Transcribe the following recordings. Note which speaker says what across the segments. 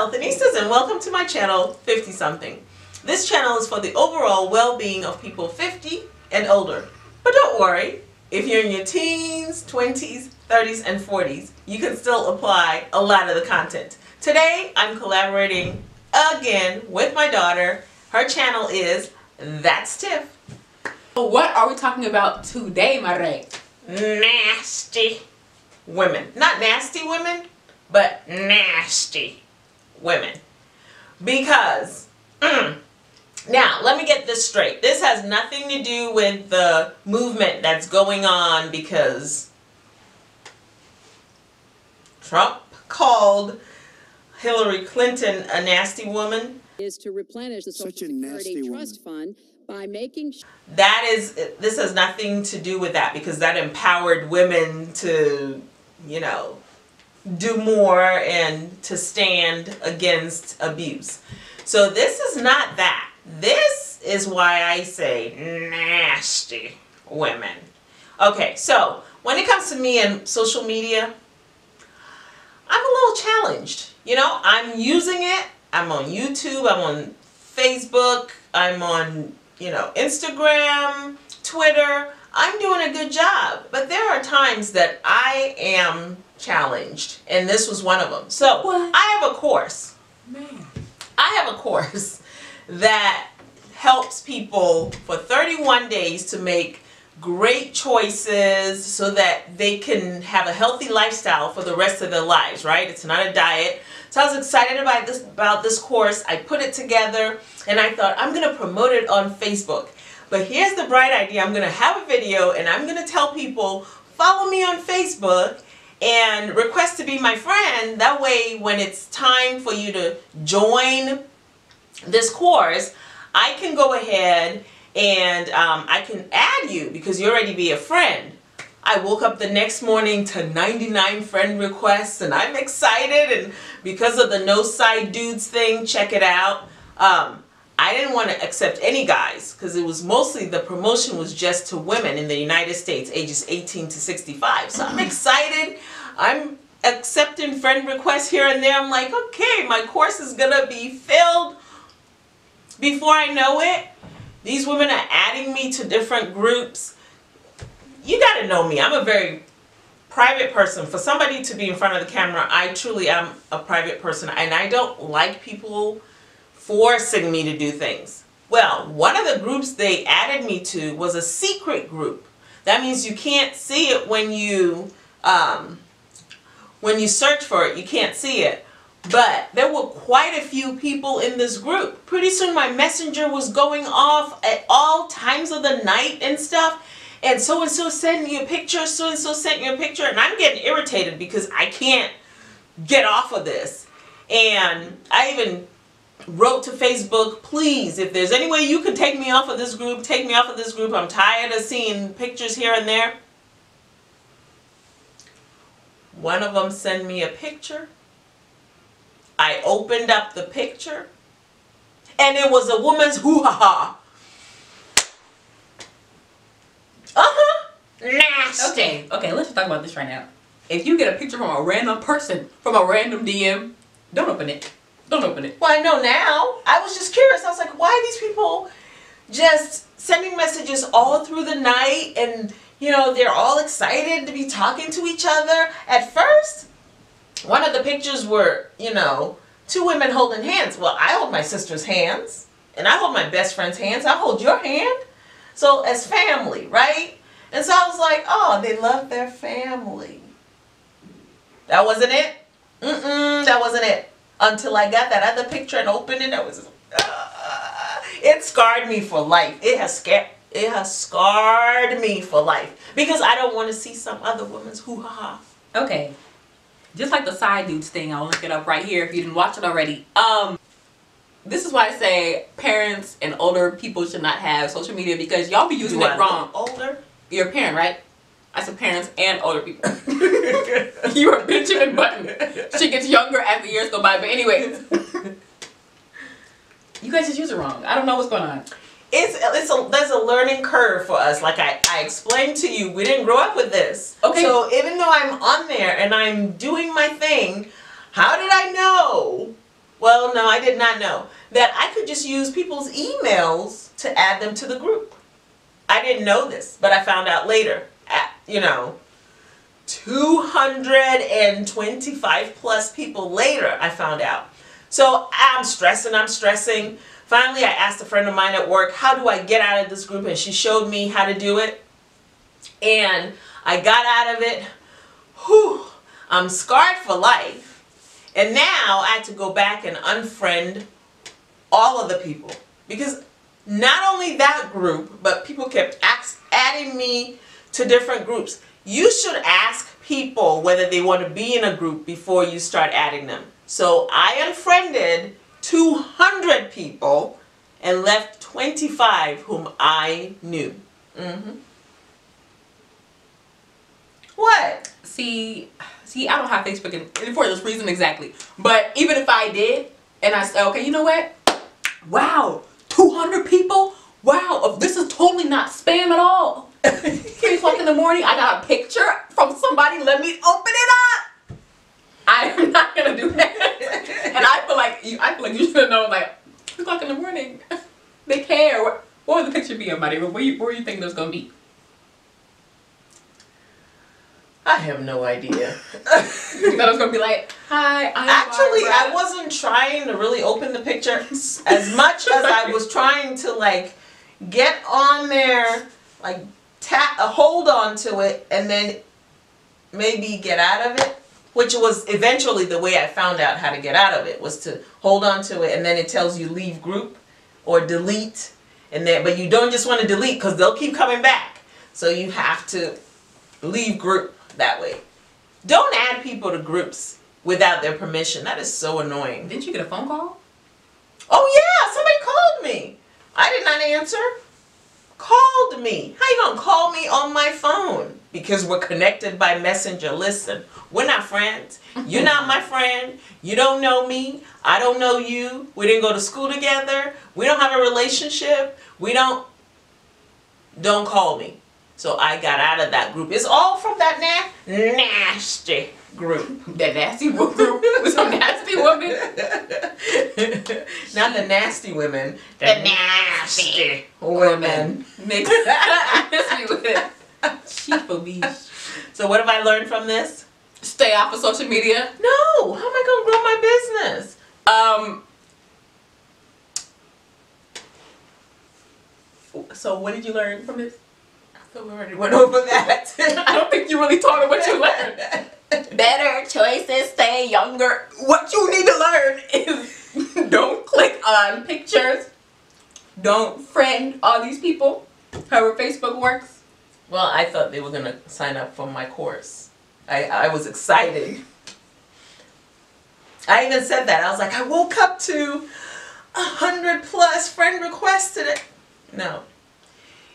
Speaker 1: Healthinistas and welcome to my channel 50 something. This channel is for the overall well-being of people 50 and older. But don't worry, if you're in your teens, 20s, 30s, and 40s, you can still apply a lot of the content. Today, I'm collaborating again with my daughter. Her channel is That's Tiff.
Speaker 2: What are we talking about today, Mare?
Speaker 1: Nasty women. Not nasty women, but nasty women. Because, mm, now let me get this straight. This has nothing to do with the movement that's going on because Trump called Hillary Clinton a nasty woman.
Speaker 3: Is to replenish the Social
Speaker 4: Such a
Speaker 3: Security
Speaker 4: nasty
Speaker 3: Trust Fund by making
Speaker 1: That is, this has nothing to do with that because that empowered women to, you know, do more and to stand against abuse. So this is not that. This is why I say nasty women. Okay, so when it comes to me and social media, I'm a little challenged. You know, I'm using it. I'm on YouTube, I'm on Facebook, I'm on, you know, Instagram, Twitter. I'm doing a good job. But there are times that I am challenged, and this was one of them. So
Speaker 2: What?
Speaker 1: I have a course.
Speaker 2: Man.
Speaker 1: I have a course that helps people for 31 days to make great choices so that they can have a healthy lifestyle for the rest of their lives, right? It's not a diet. So I was excited about this about this course. I put it together and I thought I'm going to promote it on Facebook. But here's the bright idea. I'm going to have a video and I'm going to tell people follow me on Facebook and request to be my friend. That way when it's time for you to join this course, I can go ahead and um, I can add you because you already be a friend. I woke up the next morning to 99 friend requests and I'm excited and because of the no side dudes thing, check it out. Um, I didn't want to accept any guys because it was mostly the promotion was just to women in the United States ages 18 to 65. So I'm excited. I'm accepting friend requests here and there. I'm like, okay, my course is gonna be filled before I know it. These women are adding me to different groups. You got to know me. I'm a very private person. For somebody to be in front of the camera, I truly am a private person and I don't like people forcing me to do things. Well, one of the groups they added me to was a secret group. That means you can't see it when you um, when you search for it. You can't see it. But there were quite a few people in this group. Pretty soon my messenger was going off at all times of the night and stuff. And so and so sent me a picture, so and so sent me a picture, and I'm getting irritated because I can't get off of this. And I even wrote to Facebook, please, if there's any way you can take me off of this group, take me off of this group. I'm tired of seeing pictures here and there. One of them sent me a picture. I opened up the picture and it was a woman's hoo-ha-ha. Uh-huh. Nasty.
Speaker 2: Okay, okay, let's talk about this right now. If you get a picture from a random person, from a random DM, don't open it. Don't open it.
Speaker 1: Well, I know now. I was just curious. I was like, why are these people just sending messages all through the night and, you know, they're all excited to be talking to each other. At first, one of the pictures were, you know, two women holding hands. Well, I hold my sister's hands and I hold my best friend's hands. I hold your hand. So, as family, right? And so I was like, oh, they love their family. That wasn't it? Mm-mm, that wasn't it. Until I got that other picture and opened it, I was, uh, it scarred me for life. It has scared, it has scarred me for life because I don't want to see some other woman's hoo ha ha.
Speaker 2: Okay. Just like the side dudes thing, I'll look it up right here if you didn't watch it already. Um, this is why I say parents and older people should not have social media because y'all be using it wrong.
Speaker 1: older?
Speaker 2: You're a parent, right? I said parents and older people. you are Benjamin Button. She gets younger as the years go by. But anyways, you guys just use it wrong. I don't know what's going on.
Speaker 1: It's it's a there's a learning curve for us. Like I, I explained to you, we didn't grow up with this.
Speaker 2: Okay.
Speaker 1: So even though I'm on there and I'm doing my thing, how did I know Well, no, I did not know that I could just use people's emails to add them to the group. I didn't know this, but I found out later. At, you know, 225 plus people later, I found out. So I'm stressing, I'm stressing. Finally, I asked a friend of mine at work, how do I get out of this group? And she showed me how to do it. And I got out of it. Whew, I'm scarred for life. And now I had to go back and unfriend all of the people. Because not only that group, but people kept adding me to different groups. You should ask people whether they want to be in a group before you start adding them. So I unfriended 200 people and left 25 whom I knew. hmm What?
Speaker 2: See, see, I don't have Facebook and for this reason exactly. But even if I did, and I said, okay, you know what? Wow, 200 people? Wow, this is totally not spam at all. Three o'clock in the morning, I got a picture from somebody. Let me open it up. I am not gonna do that. and I feel like you, I feel like you should know, like two o'clock in the morning. they care. What, what would the picture be of, buddy? Where you, where you think was gonna be?
Speaker 1: I have no idea.
Speaker 2: You thought it was gonna be like, hi, I'm
Speaker 1: Actually, I wasn't trying to really open the picture as much as I was trying to like get on there, like tap, uh, hold on to it, and then maybe get out of it. Which was eventually the way I found out how to get out of it was to hold on to it, and then it tells you leave group or delete, and then but you don't just want to delete because they'll keep coming back. So you have to leave group that way. Don't add people to groups without their permission. That is so annoying.
Speaker 2: Didn't you get a phone call?
Speaker 1: Oh yeah, somebody called me. I did not answer. Called me. How you gonna call me on my phone? Because we're connected by messenger. Listen, we're not friends. You're not my friend. You don't know me. I don't know you. We didn't go to school together. We don't have a relationship. We don't don't call me. So I got out of that group. It's all from that na- nasty group.
Speaker 2: That nasty group with some nasty woman.
Speaker 1: Not the nasty women, the nasty women.
Speaker 2: Mixed nasty with it. Sheeple
Speaker 1: So what have I learned from this?
Speaker 2: Stay off of social media.
Speaker 1: No, how am I gonna grow my business?
Speaker 2: Um. So what did you learn from this?
Speaker 1: I thought we already went over that.
Speaker 2: I don't think you really taught her what you learned. Better choices, stay younger. What you need to learn is don't click on pictures. Don't friend all these people. However Facebook works.
Speaker 1: well, I thought they were gonna sign up for my course. I, I was excited. I even said that. I was like, I woke up to a hundred plus friend requests today. No.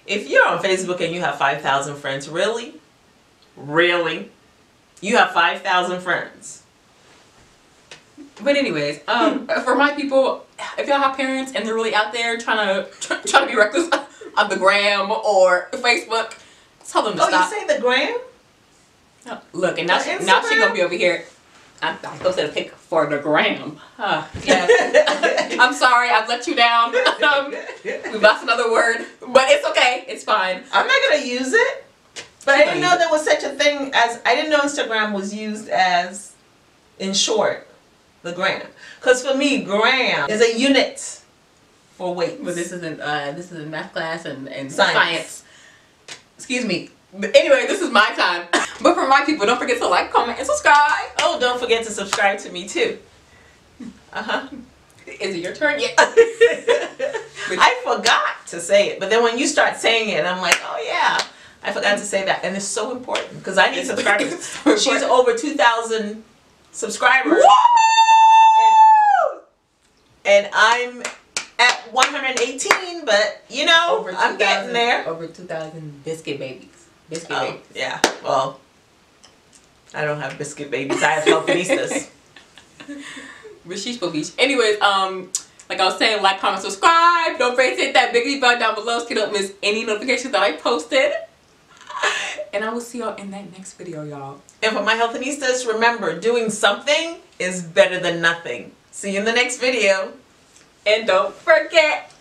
Speaker 1: If you're on Facebook and you have 5,000 friends, really? Really? You have 5,000 friends.
Speaker 2: But anyways, um, for my people, if y'all have parents and they're really out there trying to try, trying to be reckless on the gram or Facebook, tell them to
Speaker 1: Oh,
Speaker 2: stop.
Speaker 1: you say the gram?
Speaker 2: Look, and now
Speaker 1: On
Speaker 2: she, now she gonna be over here. I, I posted a pic for the gram. Huh, yes. I'm sorry, I've let you down. um, we lost another word, but it's okay. It's fine.
Speaker 1: I'm not gonna use it. But I didn't know there was such a thing as I didn't know Instagram was used as in short, the gram. Cause for me, gram is a unit for weight.
Speaker 2: But this isn't uh, this is in math class and, and
Speaker 1: Science.
Speaker 2: science. Excuse me. Anyway, this is my time. But for my people, don't forget to like, comment, and subscribe.
Speaker 1: Oh, don't forget to subscribe to me too. Uh huh.
Speaker 2: Is it your turn yet?
Speaker 1: I forgot to say it, but then when you start saying it, I'm like, oh yeah, I forgot to say that, and it's so important because I need subscribers.
Speaker 2: so
Speaker 1: She's over two thousand subscribers.
Speaker 2: Woo!
Speaker 1: and I'm at 118, but you know,
Speaker 2: Over
Speaker 1: I'm getting there.
Speaker 2: Over 2,000 biscuit babies. Biscuit
Speaker 1: Oh,
Speaker 2: babies.
Speaker 1: yeah. Well, I don't have biscuit babies. I have healthinistas.
Speaker 2: Rashishpa Beach. Anyways, um, like I was saying, like, comment, subscribe. Don't forget to hit that biggie bell down below so you don't miss any notifications that I posted. And I will see y'all in that next video, y'all.
Speaker 1: and for my healthinistas, remember, doing something is better than nothing. See you in the next video.
Speaker 2: And don't forget,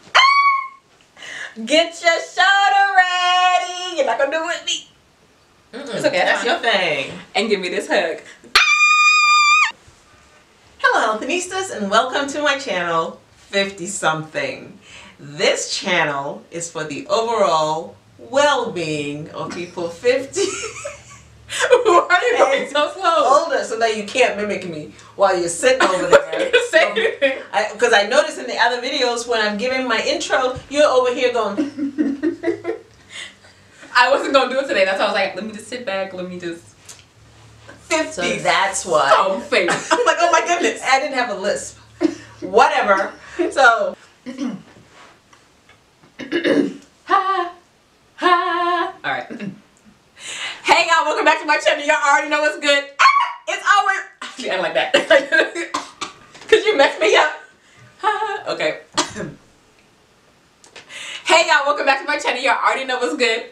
Speaker 2: get your shoulder You're not gonna do it with me. It's okay,
Speaker 1: That's your thing.
Speaker 2: And give me this hug.
Speaker 1: Hello, Healthinistas, and welcome to my channel, 50 something. This channel is for the overall well-being of people 50
Speaker 2: Why are you going so slow?
Speaker 1: older, so that you can't mimic me while you're sitting over there. Because I, noticed in the other videos when I'm giving my intro, you're over here going,
Speaker 2: I wasn't gonna do it today. That's why I was like, let me just sit back. Let me just.
Speaker 1: 50.
Speaker 2: So
Speaker 1: that's why.
Speaker 2: Oh, face.
Speaker 1: I'm like, oh my goodness, I didn't have a lisp. Whatever. So,
Speaker 2: ha, ha. All right. Hey y'all, welcome back to my channel. Y'all already know what's good. Ah, it's always. Actually, I like that. Cause you messed me up. Ha. Okay. hey y'all, welcome back to my channel. Y'all already know what's good.